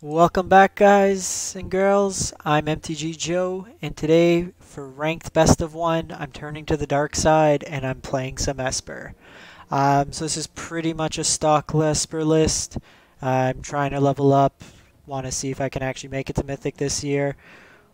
Welcome back guys and girls, I'm MTG Joe and today for ranked best of one I'm turning to the dark side and I'm playing some Esper. Um, so this is pretty much a stock Esper list. I'm trying to level up, want to see if I can actually make it to Mythic this year.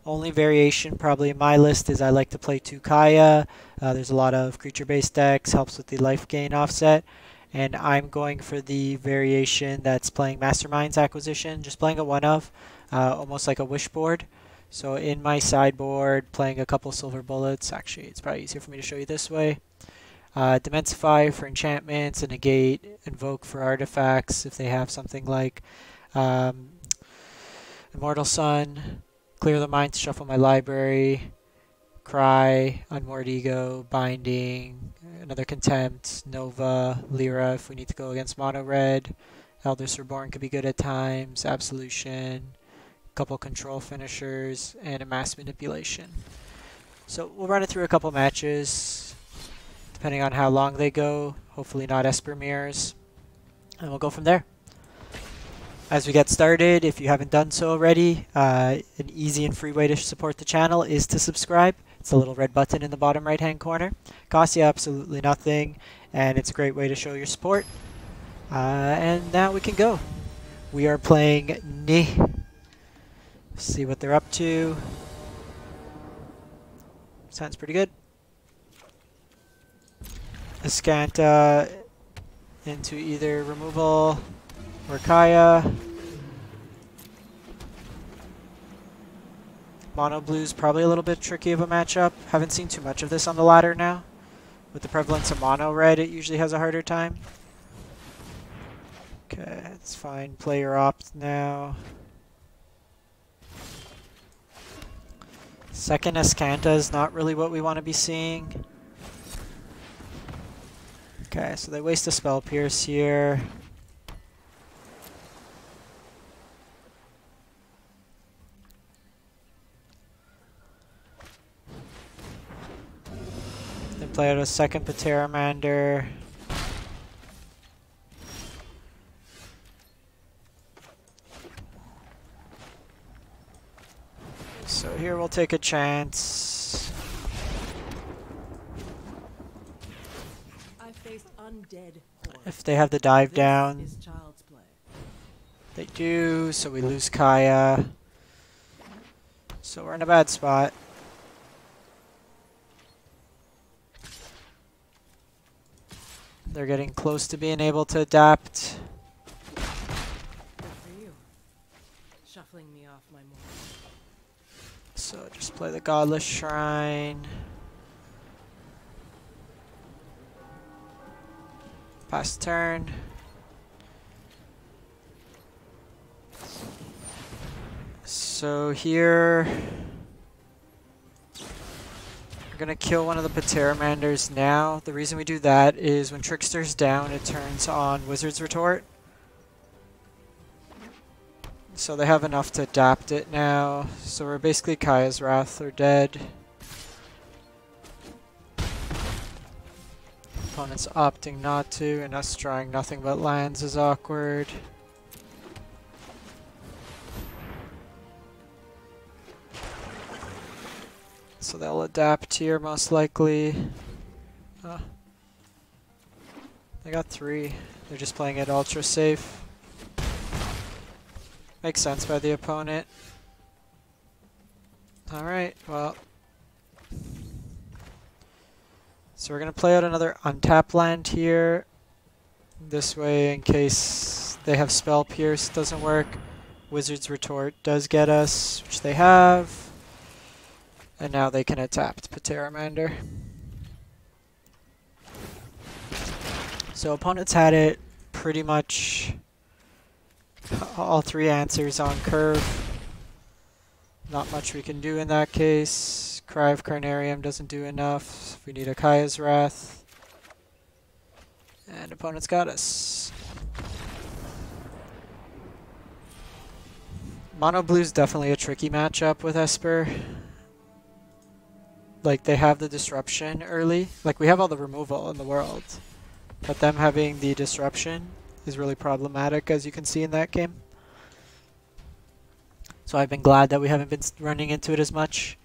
Only variation probably in my list is I like to play two Kaya. Uh, there's a lot of creature based decks, helps with the life gain offset and I'm going for the variation that's playing Masterminds Acquisition, just playing a one of, uh, almost like a wish board. So in my sideboard, playing a couple silver bullets. Actually, it's probably easier for me to show you this way. Uh, Demystify for enchantments, and negate, invoke for artifacts if they have something like um, Immortal Sun, clear the mind shuffle my library, Cry, Unmoored Ego, Binding, another Contempt, Nova, Lyra if we need to go against Mono Red. Eldest Reborn could be good at times, Absolution, a couple control finishers, and a Mass Manipulation. So we'll run it through a couple matches, depending on how long they go. Hopefully not Esper Mirrors. And we'll go from there. As we get started, if you haven't done so already, uh, an easy and free way to support the channel is to subscribe. It's a little red button in the bottom right hand corner. Costs you absolutely nothing and it's a great way to show your support. Uh, and now we can go. We are playing Ni. See what they're up to. Sounds pretty good. Azcanta into either removal or Kaya. Mono Blue's probably a little bit tricky of a matchup. Haven't seen too much of this on the ladder now. With the prevalence of Mono Red, it usually has a harder time. Okay, it's fine. Player opt now. Second Azcanta is not really what we want to be seeing. Okay, so they waste a Spell Pierce here. Play out a second Pteramander. So here we'll take a chance. If they have the dive down. They do, so we lose Kaya. So we're in a bad spot. They're getting close to being able to adapt. Good for you. Shuffling me off my moor. So just play the Godless Shrine. Pass turn. So here gonna kill one of the Pteramanders now. The reason we do that is when Trickster's down, it turns on Wizard's Retort. So they have enough to adapt it now. So we're basically Kaya's Wrath they're dead. Opponent's opting not to, and us drawing nothing but lands is awkward. So they'll adapt here most likely. Uh, they got three. They're just playing it ultra safe. Makes sense by the opponent. Alright, well. So we're going to play out another untap land here. This way, in case they have Spell Pierce, doesn't work. Wizard's Retort does get us, which they have. And now they can attack Pteramander. So opponents had it pretty much all three answers on curve. Not much we can do in that case. Cry of Carnarium doesn't do enough. We need a Kaya's Wrath. And opponents got us. Mono Blue's definitely a tricky matchup with Esper like they have the disruption early. Like we have all the removal in the world, but them having the disruption is really problematic, as you can see in that game. So I've been glad that we haven't been running into it as much.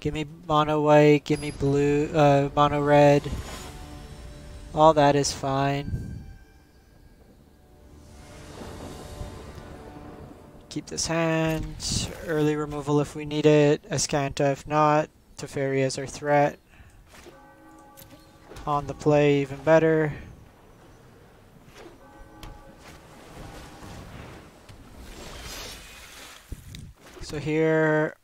Give me mono white, give me blue, uh, mono red. All that is fine. Keep this hand. Early removal if we need it. Azcanta if not. Teferi as our threat. On the play even better. So here,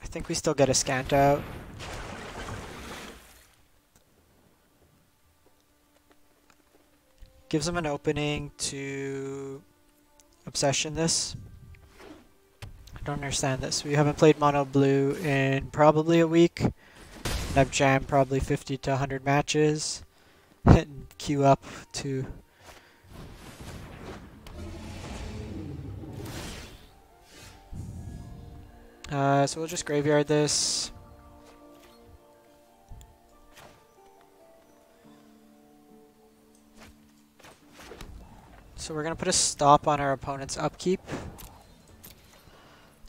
I think we still get Azcanta out. Gives them an opening to obsession this. Don't understand this. We haven't played mono blue in probably a week. I've jammed probably 50 to 100 matches and queue up to Uh, so we'll just graveyard this. So we're going to put a stop on our opponent's upkeep.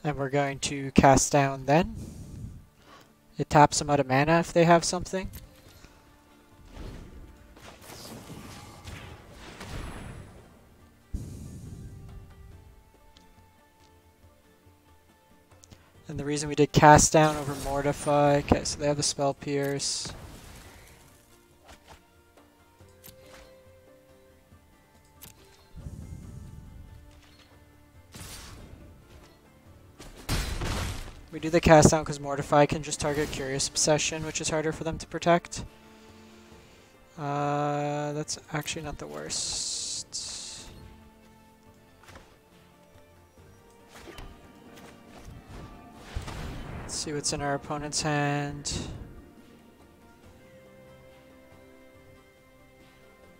And we're going to cast down then. It taps them out of mana if they have something. And the reason we did cast down over mortify, okay, so they have the spell pierce. We do the cast down because Mortify can just target Curious Obsession, which is harder for them to protect. Uh, that's actually not the worst. Let's see what's in our opponent's hand.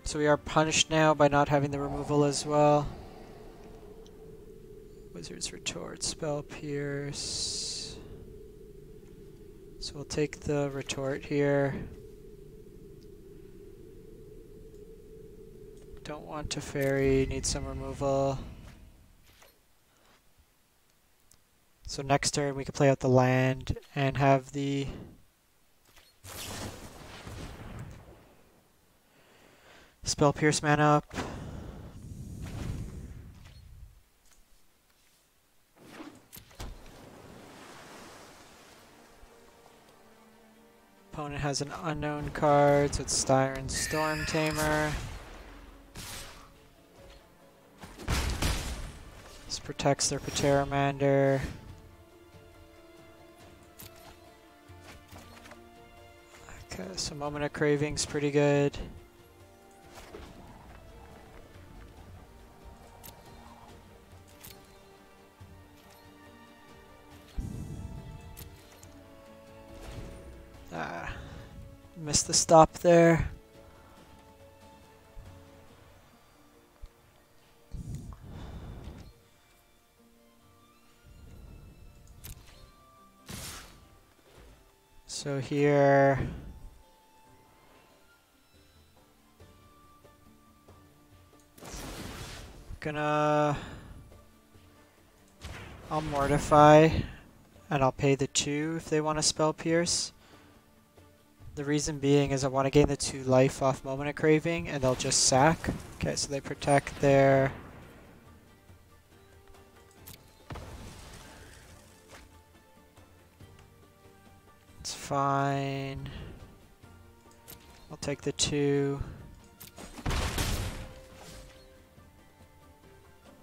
So we are punished now by not having the removal as well. Wizard's Retort, Spell Pierce. So we'll take the retort here. Don't want Teferi, need some removal. So next turn we could play out the land and have the spell pierce mana up. Opponent has an unknown card, so it's Siren Stormtamer. This protects their Pteramander. Okay, uh, so Moment of Craving's pretty good. Missed the stop there. So here Gonna... I'll Mortify, and I'll pay the 2 if they want to Spell Pierce. The reason being is I want to gain the 2 life off Moment of Craving, and they'll just sack. Okay, so they protect their... It's fine. I'll take the 2.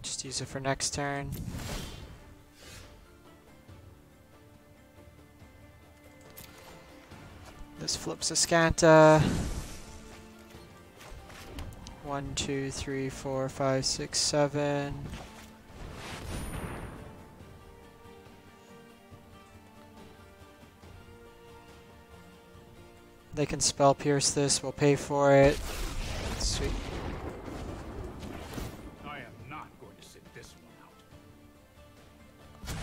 Just use it for next turn. This flips Azcanta. One, two, three, four, five, six, seven. They can spell pierce this, we'll pay for it. Sweet. I am not going to sit this one out.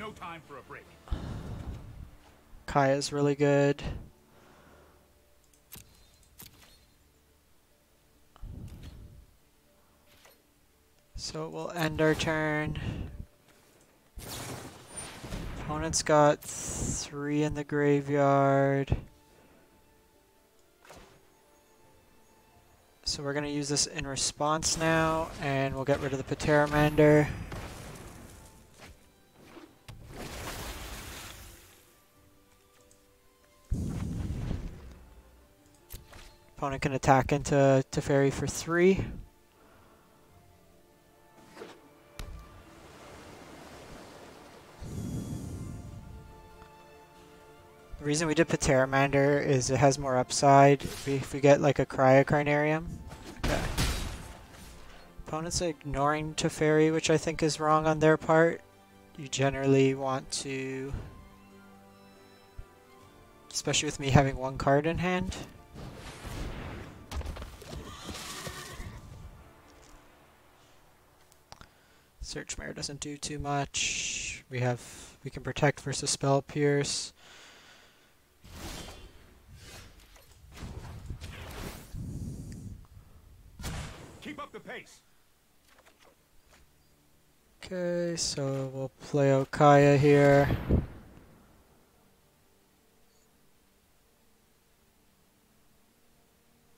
No time for a break. Kaya's really good. So we'll end our turn. Opponent's got three in the graveyard. So we're going to use this in response now, and we'll get rid of the Pteramander. Opponent can attack into Teferi for three. The reason we did Pteramander is it has more upside if we, if we get like a Cry of Carnarium. Okay. Opponents are ignoring Teferi, which I think is wrong on their part. You generally want to, especially with me having one card in hand. Surge Mare doesn't do too much. We have we can protect versus Spell Pierce. Pace. Okay, so we'll play Okaya here.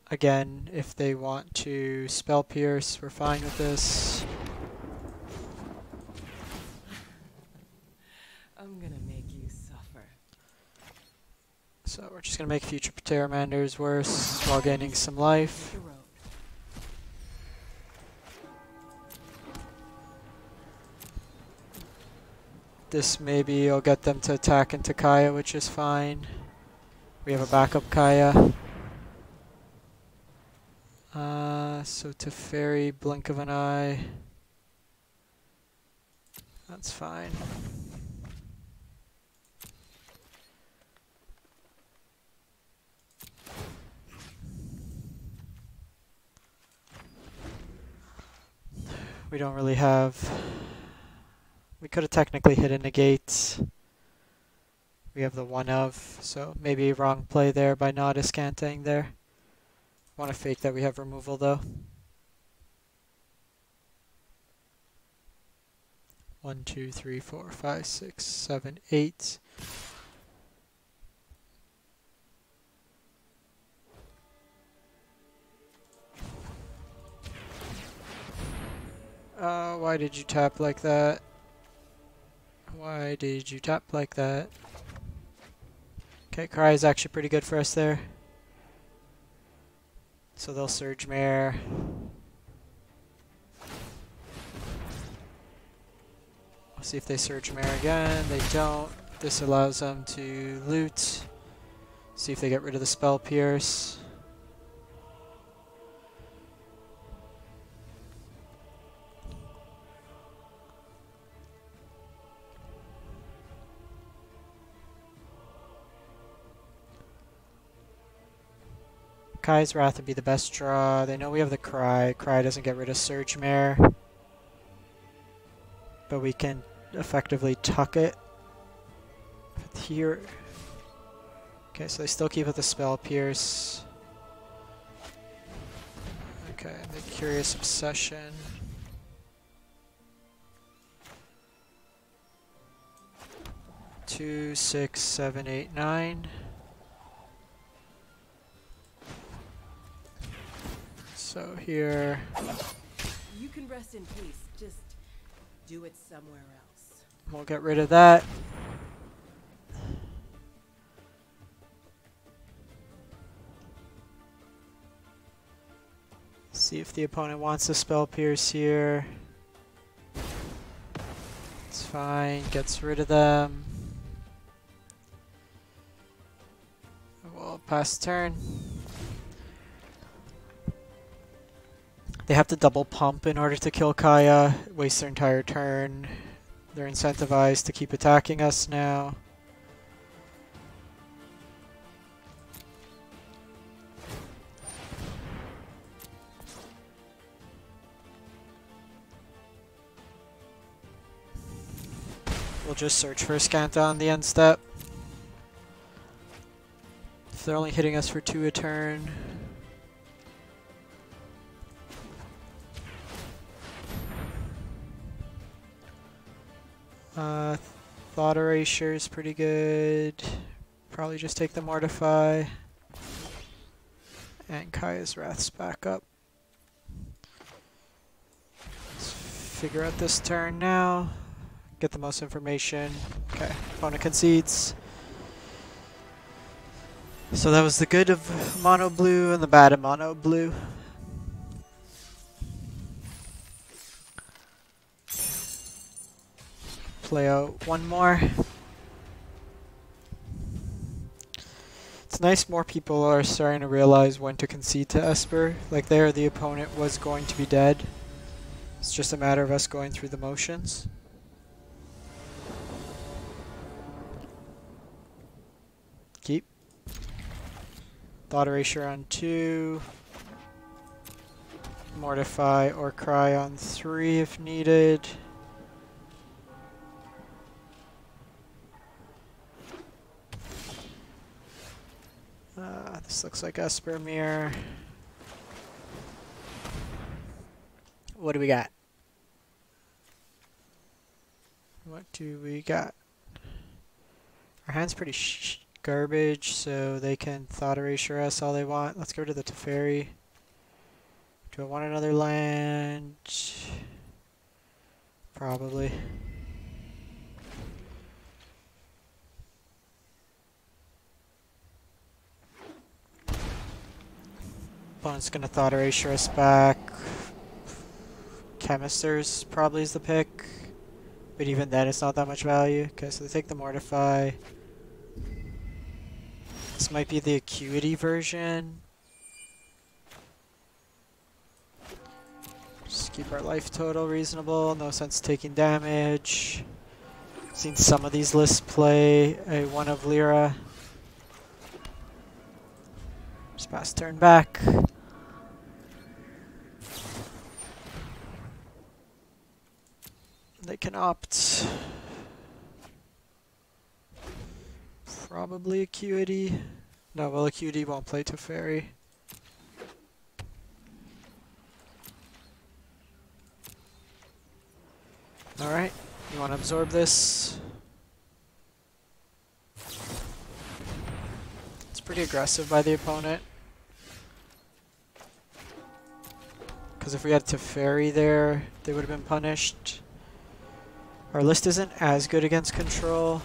Again, if they want to spell pierce, we're fine with this. I'm gonna make you suffer. So we're just gonna make future Pteramanders worse while gaining some life. This maybe will get them to attack into Kaya, which is fine. We have a backup Kaya. Uh, so Teferi, blink of an eye. That's fine. We don't really have we could have technically hit a negate. We have the one of, so maybe wrong play there by not escanting there. Want to fake that we have removal though. One, two, three, four, five, six, seven, eight. Uh, why did you tap like that? Why did you tap like that? Okay, Cry is actually pretty good for us there. So they'll Surge Mare. We'll see if they Surge Mare again. They don't. This allows them to loot. See if they get rid of the Spell Pierce. Kaya's Wrath would be the best draw. They know we have the Cry. Cry doesn't get rid of Surge Mare. But we can effectively tuck it here. Okay, so they still keep with the Spell Pierce. Okay, the Curious Obsession. Two, six, seven, eight, nine. So here. You can rest in peace. Just do it somewhere else. We'll get rid of that. See if the opponent wants to spell pierce here. It's fine, gets rid of them. We'll pass turn. They have to double pump in order to kill Kaya, waste their entire turn. They're incentivized to keep attacking us now. We'll just search for Azcanta on the end step. If they're only hitting us for two a turn. Uh, Thought Erasure is pretty good. Probably just take the Mortify. And Kaya's Wrath's back up. Let's figure out this turn now. Get the most information. Okay, opponent concedes. So that was the good of mono blue and the bad of mono blue. Play out one more. It's nice more people are starting to realize when to concede to Esper. Like there, the opponent was going to be dead. It's just a matter of us going through the motions. Keep. Thought Erasure on two. Mortify or Cry on three if needed. This looks like Esper Mirror. What do we got? What do we got? Our hand's pretty garbage, so they can Thought Erasure us all they want. Let's go to the Teferi. Do I want another land? Probably. Opponent's gonna Thought Erasure us back. Chemister's probably is the pick. But even then it's not that much value. Okay, so they take the Mortify. This might be the Acuity version. Just keep our life total reasonable, no sense taking damage. Seen some of these lists play a one of Lyra. Just pass turn back. Opt. Probably Acuity. No, well Acuity won't play to Teferi. Alright, you want to absorb this? It's pretty aggressive by the opponent. Because if we had Teferi there, they would have been punished. Our list isn't as good against control.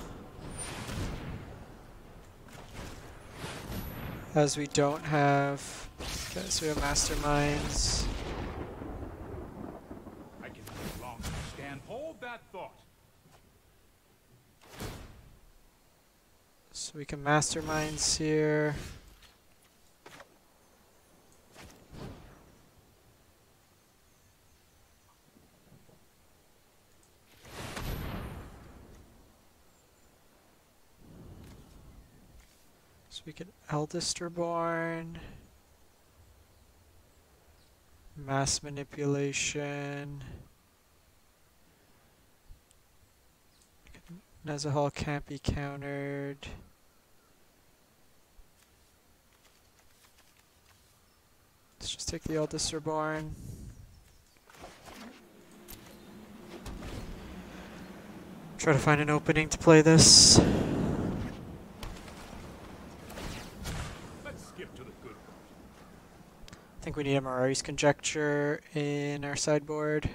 As we don't have... Okay, so we have Masterminds. I can stand. Hold that thought. So we can Masterminds here. So we can Eldest Reborn. Mass Manipulation. Nezahal can't be countered. Let's just take the Eldest Reborn. Try to find an opening to play this. Let's skip to the good part. I think we need a Mirari's Conjecture in our sideboard.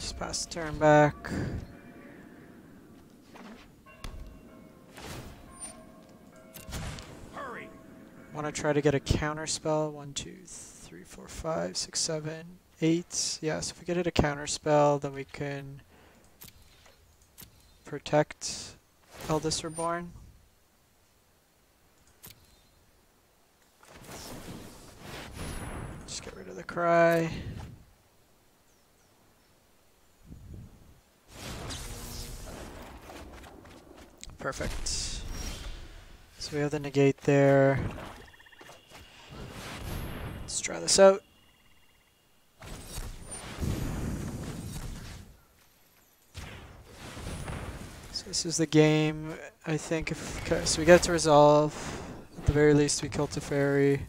Just pass the turn back. Hurry! Want to try to get a counter spell? One, two, three, four, five, six, seven, eight. Yeah, so if we get it a counter spell, then we can protect Eldest Reborn. Just get rid of the cry. Perfect. So we have the negate there. Let's try this out. This is the game, I think. If, okay, so we get to resolve. At the very least, we kill Teferi.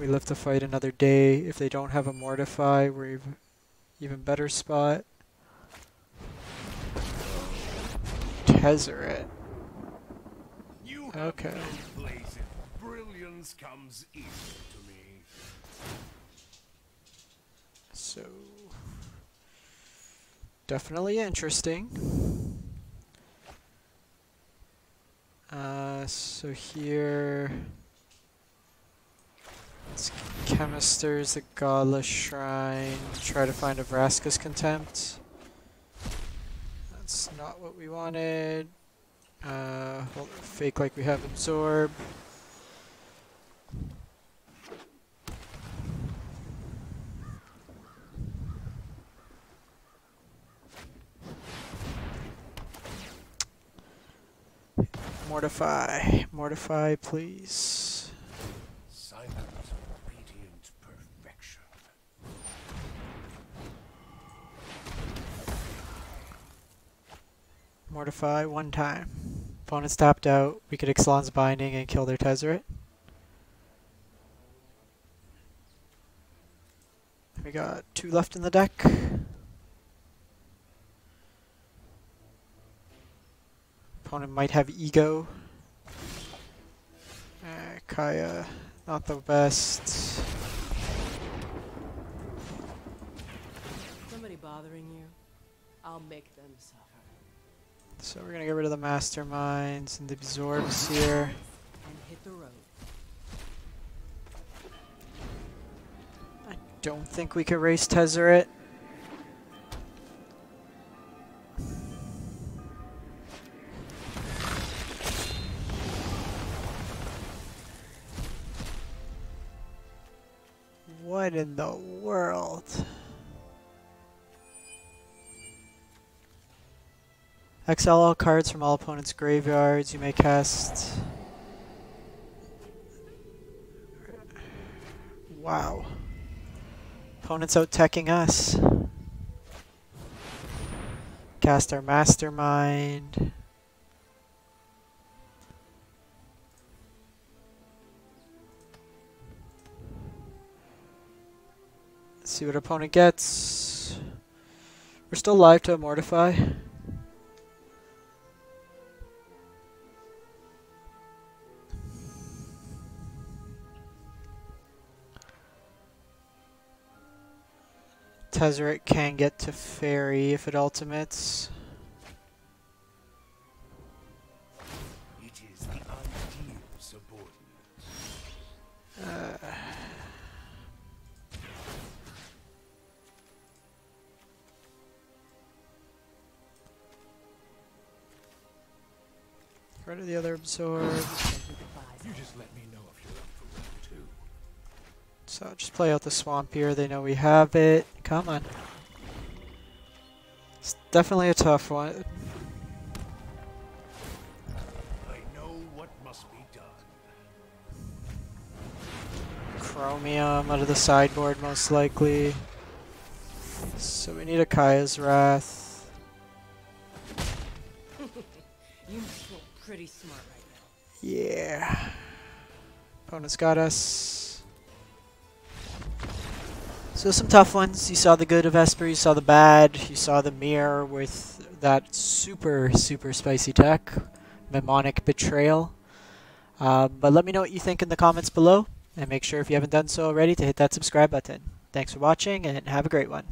we live to fight another day. If they don't have a Mortify, we're even, even better spot. Tezzeret. Okay. no brilliance comes easy to me. So definitely interesting. Uh, so here, it's Chemister's, the Godless Shrine. Try to find a Vraska's Contempt. That's not what we wanted. Uh, fake like we have Absorb. Mortify. Mortify, please. Silent, obedient perfection. Mortify one time. Opponent's tapped out. We could Ixalan's Binding and kill their Tezzeret. We got two left in the deck. Opponent might have Ego. Uh, Kaya, not the best. Somebody bothering you? I'll make them suffer. So we're gonna get rid of the Masterminds and the Absorbs here. And hit the road. I don't think we could race Tezzeret. What in the world? Exile all cards from all opponents' graveyards. You may cast. Wow. Opponents out teching us. Cast our mastermind. See what opponent gets. We're still live to Mortify. Tezzeret can get Teferi if it ultimates. It is the ideal subordinate. Uh, Rid of the other absorb. You just let me know if you're up for round two. So just play out the swamp here. They know we have it. Come on. It's definitely a tough one. I know what must be done. Chromium out of the sideboard most likely. So we need a Kaya's Wrath. Yeah. Opponent's got us. So some tough ones. You saw the good of Esper, you saw the bad, you saw the mirror with that super, super spicy tech. Mnemonic Betrayal. Um, but let me know what you think in the comments below. And make sure if you haven't done so already to hit that subscribe button. Thanks for watching and have a great one.